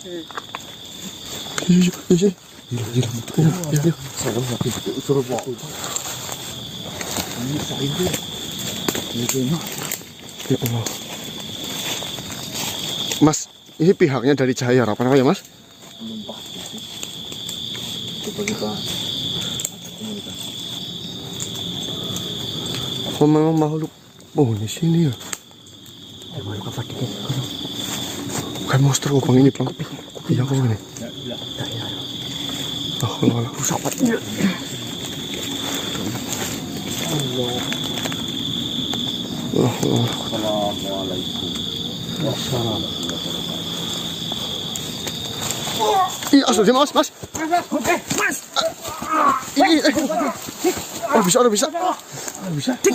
Ya. Mas, ini pihaknya dari Harapan apa ya, Mas? Oh, memang makhluk penghuni sini ya? Dikit? Bukan monster kok, Bang, ini, Bang. Iya, kok ini. Ya, ya, ya, ya. Oh, Allah, Allah. Rusak banget. Allah. Allah, Allah. Assalamualaikum. Wassalamualaikum. Iya, asli, Mas, Mas. Eh, Mas. Iya, eh. Oh, bisa, oh, bisa. Bisa. Dik,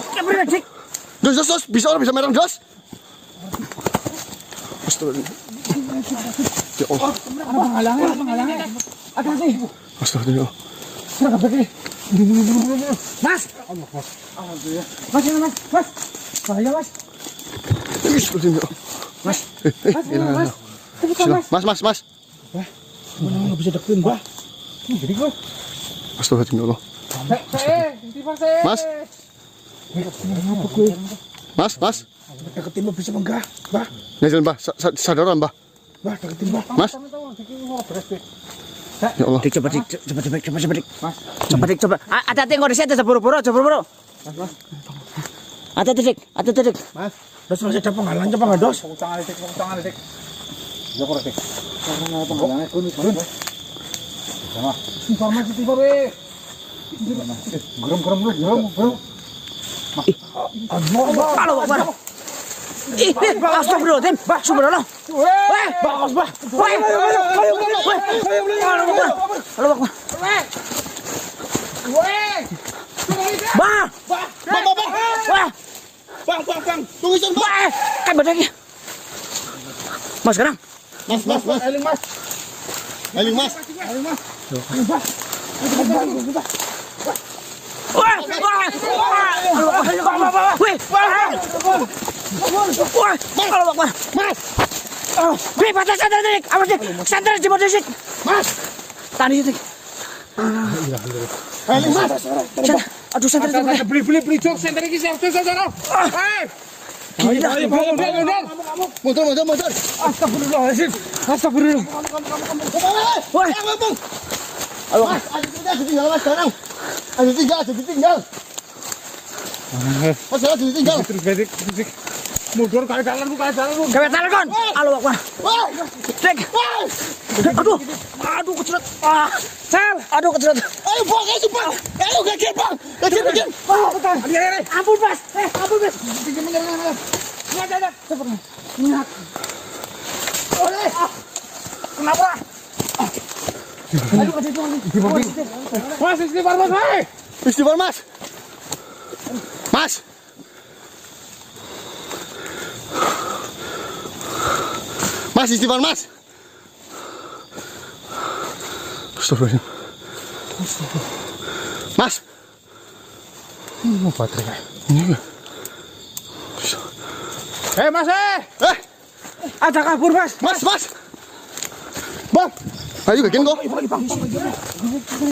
dik. Dos, dos, dos. Bisa, oh, bisa merah, dos. Mas. Allah, Mas. Mas, Mas. Mas. Bahaya, Mas. Mas. Eh, eh, Mas, Mas. Mas. Mas, mas, mas. Mana nggak bisa deketin, Mbak? Ini jadi gue. Astagfirullah. Mas. Gue? Mas, mas. Deketin enggak? Mbak, Ngajel, Mbah. Sa- Sadaran, Mbah. Mbak, deketin Mbak. Mas. Ya Allah. Dik, coba dik, coba coba coba coba dik. Coba dik, coba. Hati-hati engkau di situ, buru-buru, aja buru-buru. Hati-hati dik, hati-hati dik. Mas, dos masih ada penghalang coba nggak dos? Tangan dik, tangan dik. Ya kok dik. Penghalangnya kun kun. Sama. Informasi tiba lu, geram geram. Halo, Akbar. Ih, astagfirullahaladzim. Subhanallah. Weh, bagus, bah. Weh, weh, weh. Halo. Halo, Akbar. Bah. Bang, bang, bang. Wah, Bang, bang, bang. Tunggu sini, Bang. Kan badannya. Mas sekarang. Mas, mas, mas. Eling mas, Eling, mas. eling mas. Wah, wah, wah. Weh, wah. Wah, halo, Akbar. Mas. Weh, patah santai, dik. Awas, dik. Jemput dik. Mas. Tadi, dik. Eling, mas. Sana. Aduh, santai, dik. Beli beli beli jok senter iki senter senter. Hei. Gila. Ayo bangun bangun bangun. Mundur, mundur. Astagfirullahaladzim. Astagfirullah. Mas, ada tiga, ada tinggal, mas, sekarang. Ada tiga, ada tinggal. Mas, ada tinggal. Terus bedik bedik. Mundur kayak jalan bu kayak jalan bu. kewet telepon. Halo, Akbar. Wah. Dik. Aduh, aduh keceret. Ah, Sel. aduh keceret. Ayo, bang, ayo, bang. Ayo, gagir, bang. Gagir. Ayo ayo. Ampun, Mas. Eh, ampun, Mas. Lihat lihat. Cepat. Ingat. Oleh. Kenapa? Aduh, keceret lagi. Mas istighfar mas. Hei. Istighfar, mas. Mas. Mas, istighfar, mas. Astagfirullahaladzim. Mas. Mau baterai. Ini Eh mas eh. Eh, Ada kabur mas. mas, mas. Bang. Ayo, gagin kok.